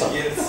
Außer.